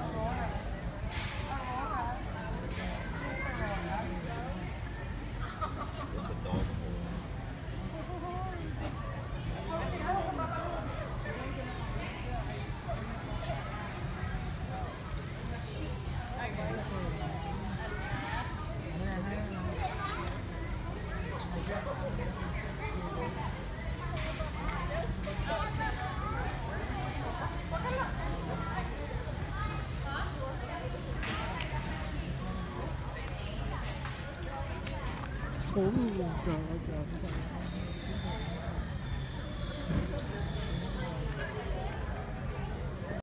Oh. 好，命令状啊，状啊，